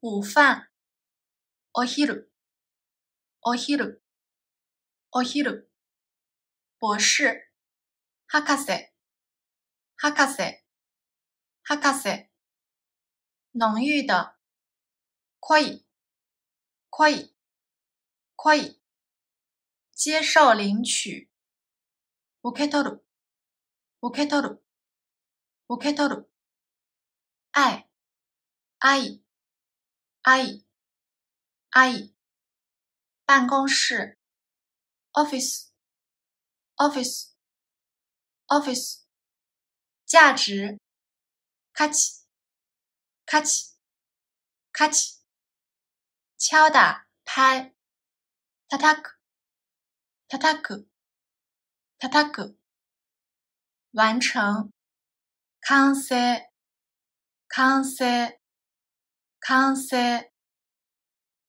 午饭。お昼。お昼。お昼。博士。博士。博士。博士。浓郁的。濃い。濃い。濃い。接受领取。受け取る。受け取る。受け取る。爱。愛。愛。愛。办公室。office。office。office。价值。価値。価値。価値。敲打、拍。叩く。叩く。叩く。完成。完成。完成。 完成。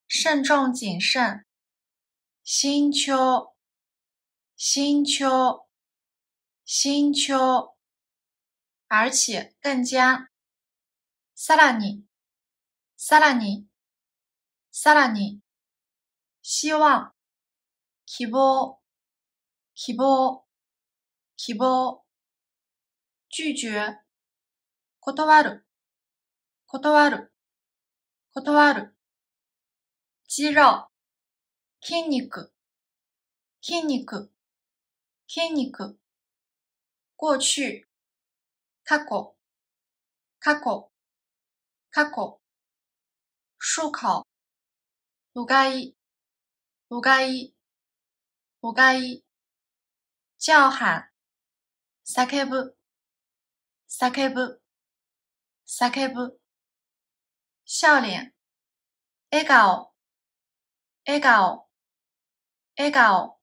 慎重谨慎。新秋。新秋。新秋。而且更加。さらに。さらに。さらに。希望。希望。希望。希望。拒绝。断る。断る。断る。肌肉。筋肉。筋肉。筋肉。过去。過去。過去。過去。漱口。うがい。うがい。うがい。叫喊。叫ぶ。叫ぶ。叫ぶ。笑脸。笑顔。笑顔。笑顔。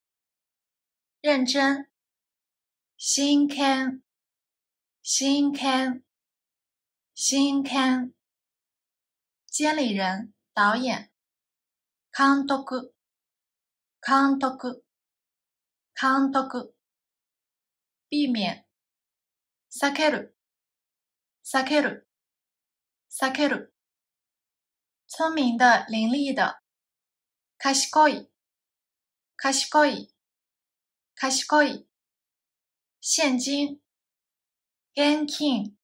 认真。真剣。真剣。真剣。监理人。导演。監督。監督。監督。避免。避ける。避ける。避ける。 聪明的、伶俐的。賢い。賢い。賢い。现金。現金。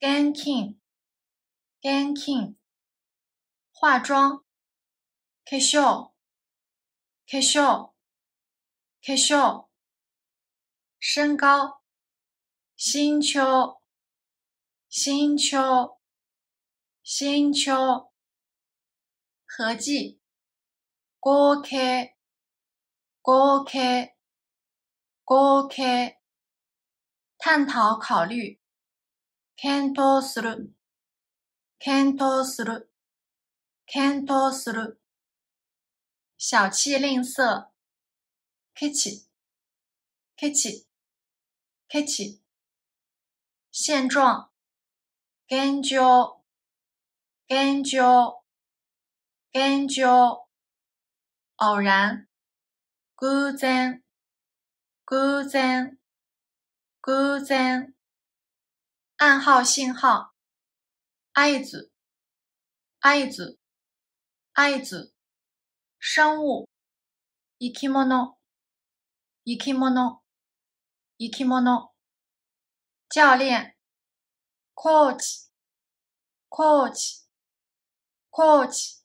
現金。現金。化妆。化粧。化粧。化粧。身高。新秋。新秋。新秋。 合计。合計。合計。合計。探讨、考虑。検討する。検討する。検討する。小气吝啬。ケチ。ケチ。ケチ。现状。現状。現状。 現状。偶然。偶然。偶然。偶然。暗号、信号。合図。合図。合図。生物。生き物。生き物。生き物。教练。コーチ。コーチ。コーチ。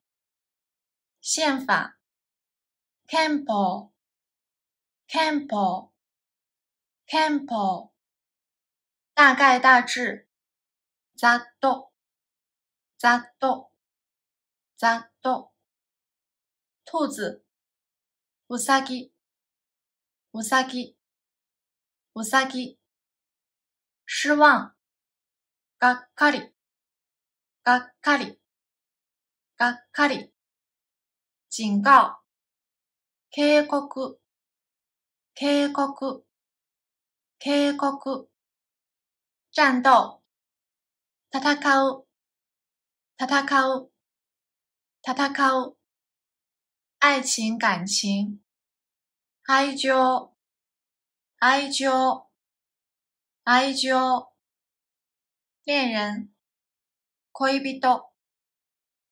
宪法。憲法。憲法。憲法。大概、大致。ざっと。ざっと。ざっと。兔子。うさぎ。うさぎ。うさぎ。失望。がっかり。 がっかり、がっかり。 警告、警告、警告、警告。战斗、戦う、戦う、戦う。爱情感情、愛情、愛情、愛情。恋人、恋人、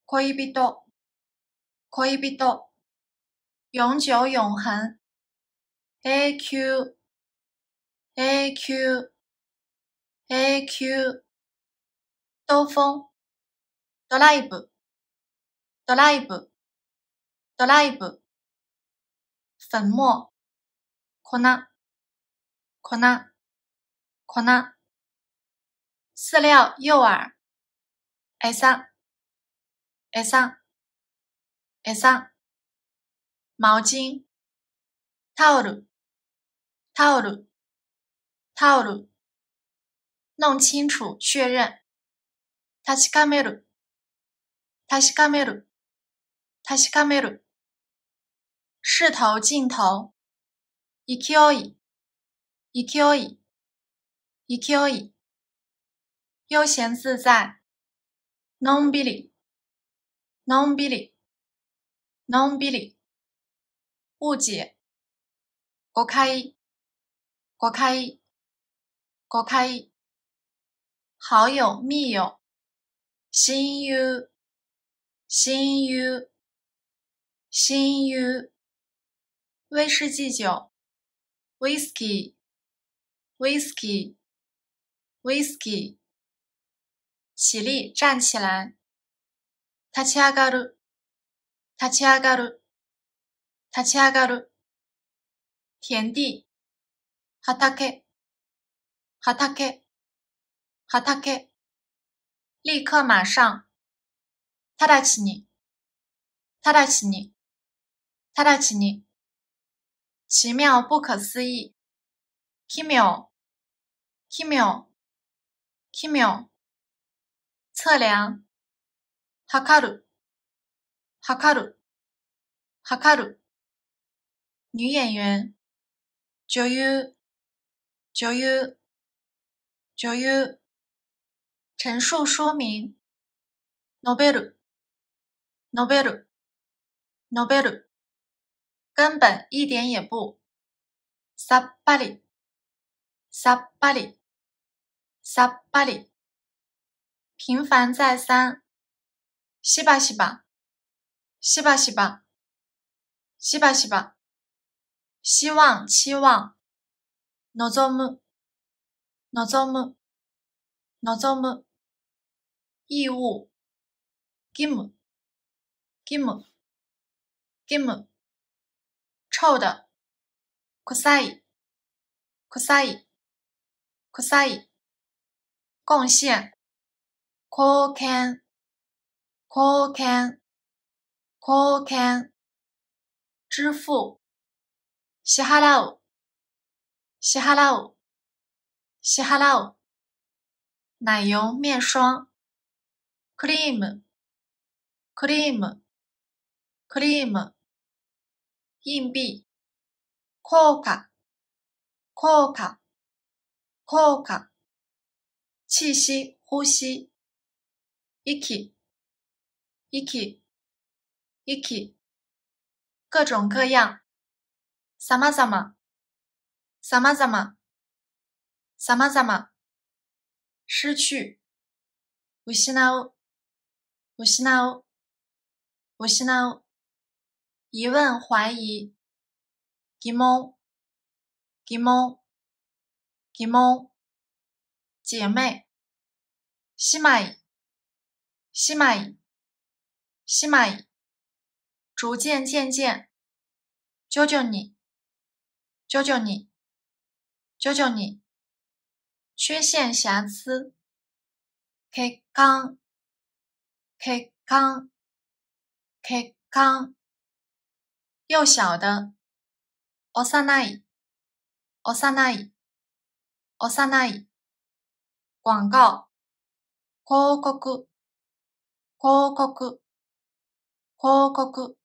恋人、恋人。永久永恒、永久、永久、永久。兜风、ドライブ、ドライブ、ドライブ。粉末、粉、粉、粉。饲料、诱饵、餌、餌、 餌。毛巾、タオル、タオル、タオル。弄清楚、确认。確かめる、確かめる、確かめる。势头、劲头。勢い、勢い、勢い。悠闲自在。のんびり、のんびり、 のんびり。误解，国开，国开，国开。好友、密友、親友、親友、親友。威士忌酒，whisky，whisky，whisky。起立，站起来。立ち上がる， 立ち上がる。立ち上がる。田地、畑、畑、畑。立刻马上。直ちに、直ちに、直ちに。奇妙不可思议。奇妙、奇妙、奇妙。测量。測る、測る、測る。女演员，女優，女優，女優。陈述说明，述べる，述べる，述べる。根本一点也不，さっぱり，さっぱり，さっぱり。频繁再三，しばしば，しばしば，しばしば。希望、期望、望む、望む、望む。義務、義務、義務、義務。臭的、臭い、臭い、臭い。貢獻、貢献、貢献、call 支付支払う、支払う、支払う奶油面霜 cream cream cream 硬币効果、効果、効果气息呼吸息、息息。各种各样。さまざま、さまざま、さまざま。失去、失う、失う、失う。疑問、怀疑、疑問、疑問、疑問。姐妹、姉妹、姉妹、姉妹。 逐渐渐渐。徐々に徐々に徐々に缺陷瑕疵。欠陥欠陥欠陥幼小的。幼い幼い幼い广告。広告広告広告